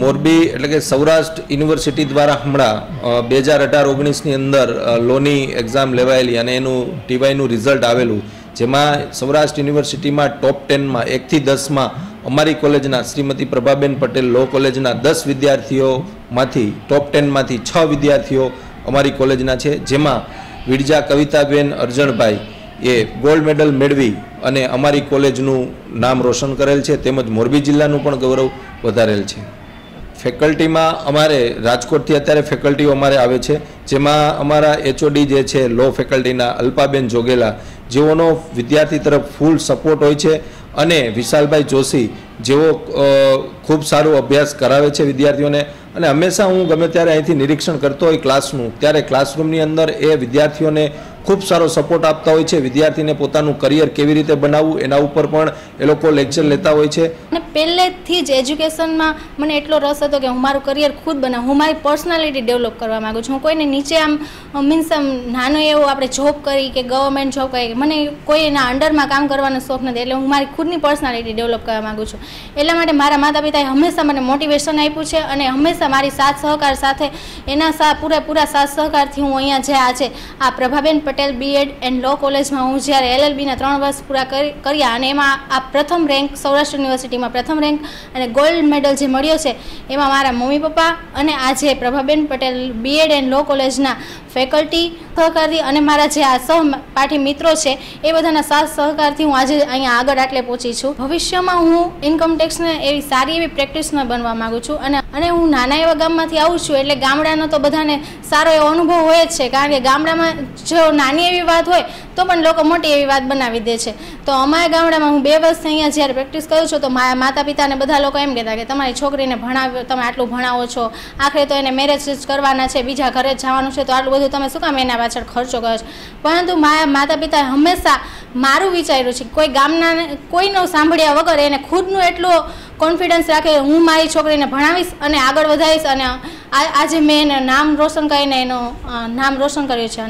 મોરબી એટલે કે સૌરાષ્ટ્ર યુનિવર્સિટી દ્વારા હમણાં બે હજાર અઢાર ઓગણીસની અંદર લોની એક્ઝામ લેવાયેલી અને એનું ટીવાયનું રિઝલ્ટ આવેલું, જેમાં સૌરાષ્ટ્ર યુનિવર્સિટીમાં ટોપ ટેનમાં એકથી દસમાં અમારી કોલેજના શ્રીમતી પ્રભાબેન પટેલ લો કોલેજના દસ વિદ્યાર્થીઓમાંથી ટોપ ટેનમાંથી છ વિદ્યાર્થીઓ અમારી કોલેજના છે, જેમાં વિરજા કવિતાબેન અરજણભાઈ એ ગોલ્ડ મેડલ મેળવી અને અમારી કોલેજનું નામ રોશન કરેલ છે, તેમજ મોરબી જિલ્લાનું પણ ગૌરવ વધારેલ છે. ફેકલ્ટીમાં અમારે, રાજકોટથી અત્યારે ફેકલ્ટીઓ અમારે આવે છે, જેમાં અમારા એચઓડી જે છે લો ફેકલ્ટીના અલ્પાબેન જોગેલા, જેઓનો વિદ્યાર્થી તરફ ફૂલ સપોર્ટ હોય છે અને વિશાલભાઈ જોશી, જેઓ ખૂબ સારો અભ્યાસ કરાવે છે વિદ્યાર્થીઓને. અને હંમેશા હું ગમે ત્યારે અહીંથી નિરીક્ષણ કરતો હોય ક્લાસનું ત્યારે ક્લાસરૂમની અંદર એ વિદ્યાર્થીઓને ખૂબ સારો સપોર્ટ આપતા હોય છે. વિદ્યાર્થીને પોતાનું કરિયર કેવી રીતે બનાવવું એના ઉપર પણ એ લોકો લેક્ચર લેતા હોય છે. અને પહેલેથી જ એજ્યુકેશનમાં મને એટલો રસ હતો કે હું મારું કરિયર ખુદ બનાવું. હું મારી પર્સનાલિટી ડેવલપ કરવા માગું છું. હું કોઈને નીચે આમ મીન્સ આમ નાનો એવો આપણે જોબ કરી કે ગવર્મેન્ટ જોબ કરી, મને કોઈ એના અંડરમાં કામ કરવાનો શોખ નથી. એટલે હું મારી ખુદની પર્સનાલિટી ડેવલપ કરવા માગું છું. એટલા માટે મારા માતા પિતાએ હંમેશા મને મોટિવેશન આપ્યું છે અને હંમેશા મારી સાથ સહકાર સાથે એના પૂરેપૂરા સાથ સહકારથી હું અહીંયા જે આજે આ Prabhaben Patel BEd and law કોલેજમાં હું જ્યારે એલએલબીના ત્રણ વર્ષ પૂરા કરી, કર્યા અને એમાં આ પ્રથમ રેન્ક સૌરાષ્ટ્ર યુનિવર્સિટીમાં પ્રથમ રેન્ક અને ગોલ્ડ મેડલ જે મળ્યો છે, એમાં મારા મમ્મી પપ્પા અને આજે Prabhaben Patel BEd and law કોલેજના ફેકલ્ટી સહકારથી અને મારા જે આ સહપાઠી મિત્રો છે, એ બધાના સાથ સહકારથી હું આજે અહીંયા આગળ આટલે પહોંચી છું. ભવિષ્યમાં હું ઇન્કમ ટેક્સને એવી સારી એવી પ્રેક્ટિસમાં બનવા માગું છું અને અને હું નાના એવા ગામમાંથી આવું છું એટલે ગામડાનો તો બધાને સારો એવો અનુભવ હોય જ છે, કારણ કે ગામડામાં જો નાની એવી વાત હોય તો પણ લોકો મોટી એવી વાત બનાવી દે છે. તો અમારા ગામડામાં હું બે વર્ષ અહીંયા જ્યારે પ્રેક્ટિસ કરું છું, તો મારા માતા પિતાને બધા લોકો એમ કહેતા કે તમારી છોકરીને ભણાવ્યો, તમે આટલું ભણાવો છો. આખરે તો એને મેરેજ કરવાના છે, બીજા ઘરે જવાનું છે, તો આટલું બધું તમે શું કામ એના પાછળ ખર્ચો કરો છો? પરંતુ મારા માતા પિતાએ હંમેશા મારું વિચાર્યું છે કોઈ ગામના કોઈનો સાંભળ્યા વગર એને ખુદનું એટલો કોન્ફિડન્સ રાખે, હું મારી છોકરીને ભણાવીશ અને આગળ વધારીશ અને આજે મેં એને નામ રોશન કરીને એનું નામ રોશન કર્યું છે.